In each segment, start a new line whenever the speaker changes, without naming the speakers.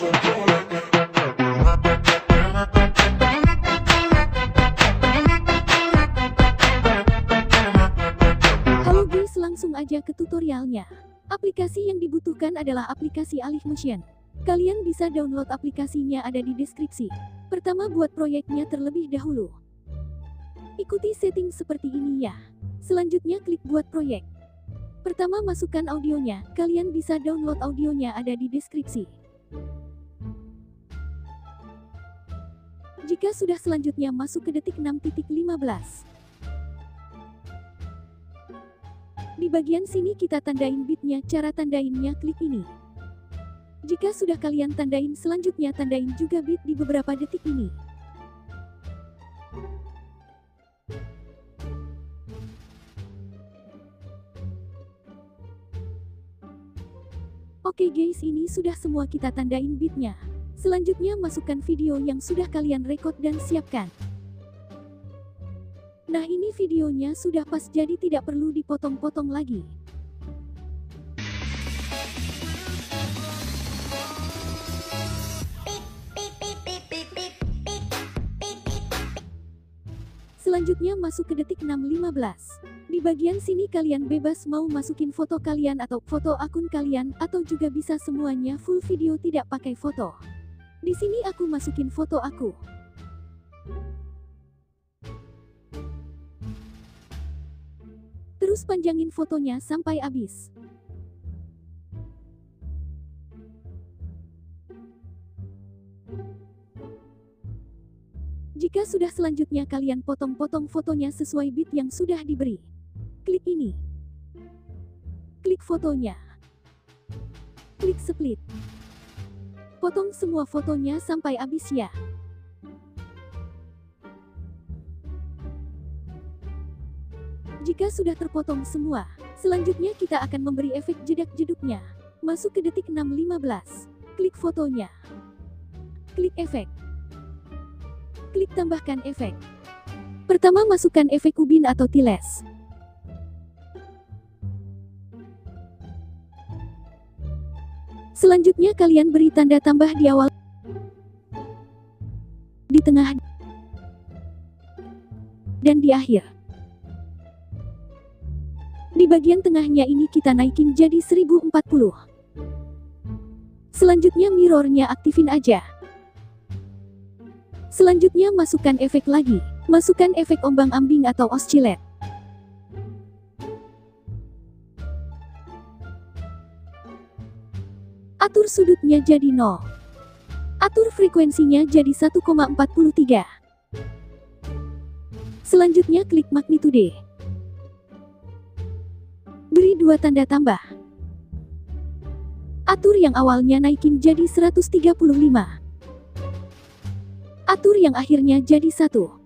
Halo guys langsung aja ke tutorialnya. Aplikasi yang dibutuhkan adalah aplikasi Alih Motion. Kalian bisa download aplikasinya ada di deskripsi. Pertama buat proyeknya terlebih dahulu. Ikuti setting seperti ini ya. Selanjutnya klik buat proyek. Pertama masukkan audionya, kalian bisa download audionya ada di deskripsi. Jika sudah selanjutnya masuk ke detik 6.15. Di bagian sini kita tandain bitnya, cara tandainnya klik ini. Jika sudah kalian tandain selanjutnya tandain juga bit di beberapa detik ini. Oke guys ini sudah semua kita tandain bitnya. Selanjutnya masukkan video yang sudah kalian record dan siapkan. Nah ini videonya sudah pas jadi tidak perlu dipotong-potong lagi. Selanjutnya masuk ke detik 6.15. Di bagian sini kalian bebas mau masukin foto kalian atau foto akun kalian atau juga bisa semuanya full video tidak pakai foto. Di sini aku masukin foto aku. Terus panjangin fotonya sampai habis. Jika sudah selanjutnya kalian potong-potong fotonya sesuai bit yang sudah diberi. Klik ini. Klik fotonya. Klik split. Potong semua fotonya sampai habis ya. Jika sudah terpotong semua, selanjutnya kita akan memberi efek jedak-jeduknya. Masuk ke detik 6.15. Klik fotonya. Klik efek. Klik tambahkan efek. Pertama masukkan efek ubin atau tiles. Selanjutnya kalian beri tanda tambah di awal, di tengah, dan di akhir. Di bagian tengahnya ini kita naikin jadi 1040. Selanjutnya mirrornya aktifin aja. Selanjutnya masukkan efek lagi. Masukkan efek ombang-ambing atau oscillate. Atur sudutnya jadi 0. Atur frekuensinya jadi 1,43. Selanjutnya klik magnitude. Beri dua tanda tambah. Atur yang awalnya naikin jadi 135. Atur yang akhirnya jadi satu.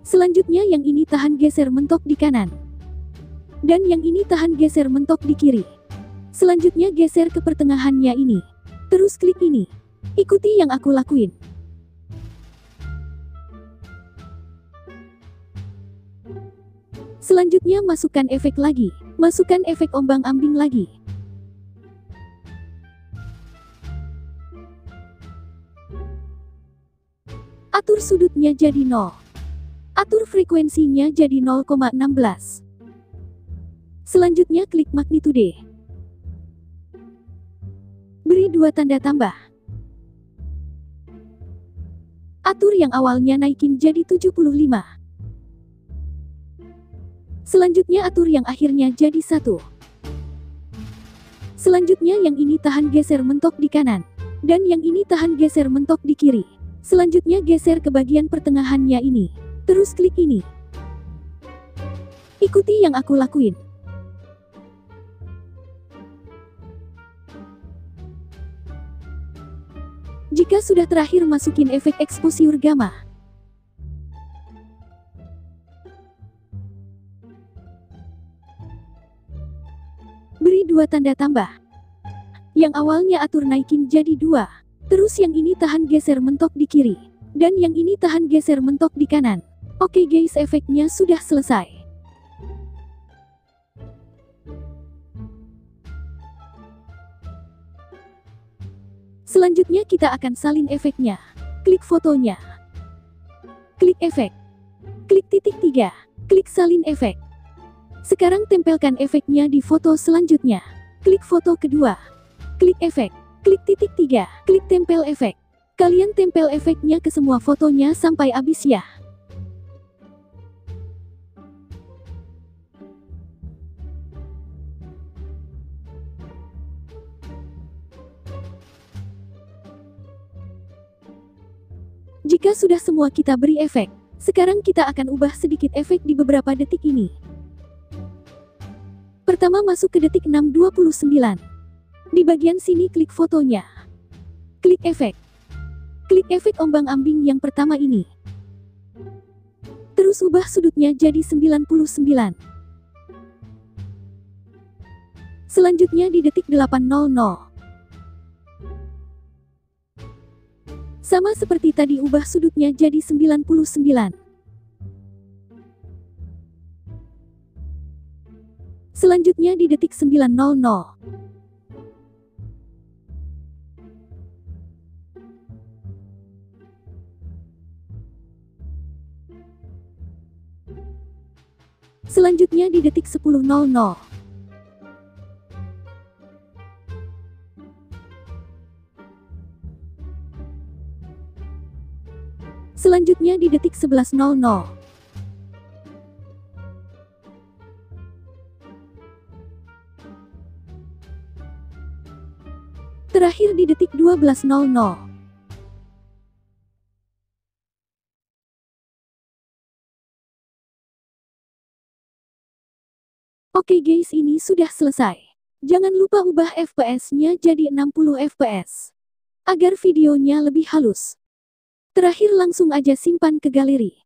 Selanjutnya yang ini tahan geser mentok di kanan. Dan yang ini tahan geser mentok di kiri. Selanjutnya geser ke pertengahannya ini. Terus klik ini. Ikuti yang aku lakuin. Selanjutnya masukkan efek lagi. Masukkan efek ombang-ambing lagi. Atur sudutnya jadi 0. Atur frekuensinya jadi 0,16. Selanjutnya klik magnitude. Beri dua tanda tambah. Atur yang awalnya naikin jadi 75. Selanjutnya atur yang akhirnya jadi satu. Selanjutnya yang ini tahan geser mentok di kanan. Dan yang ini tahan geser mentok di kiri. Selanjutnya geser ke bagian pertengahannya ini. Terus klik ini. Ikuti yang aku lakuin. Jika sudah terakhir masukin efek exposure gamma. Beri dua tanda tambah. Yang awalnya atur naikin jadi dua. Terus yang ini tahan geser mentok di kiri. Dan yang ini tahan geser mentok di kanan. Oke guys efeknya sudah selesai. Selanjutnya kita akan salin efeknya. Klik fotonya. Klik efek. Klik titik tiga. Klik salin efek. Sekarang tempelkan efeknya di foto selanjutnya. Klik foto kedua. Klik efek. Klik titik tiga. Klik tempel efek. Kalian tempel efeknya ke semua fotonya sampai habis ya. Jika sudah semua kita beri efek, sekarang kita akan ubah sedikit efek di beberapa detik ini. Pertama masuk ke detik 6.29. Di bagian sini klik fotonya. Klik efek. Klik efek ombang-ambing yang pertama ini. Terus ubah sudutnya jadi 99. Selanjutnya di detik 8.00. Sama seperti tadi ubah sudutnya jadi 99. Selanjutnya di detik 900. Selanjutnya di detik 10.00. Selanjutnya di detik 11.00. Terakhir di detik 12.00. Oke guys ini sudah selesai. Jangan lupa ubah FPS-nya jadi 60 FPS. Agar videonya lebih halus. Terakhir langsung aja simpan ke galeri.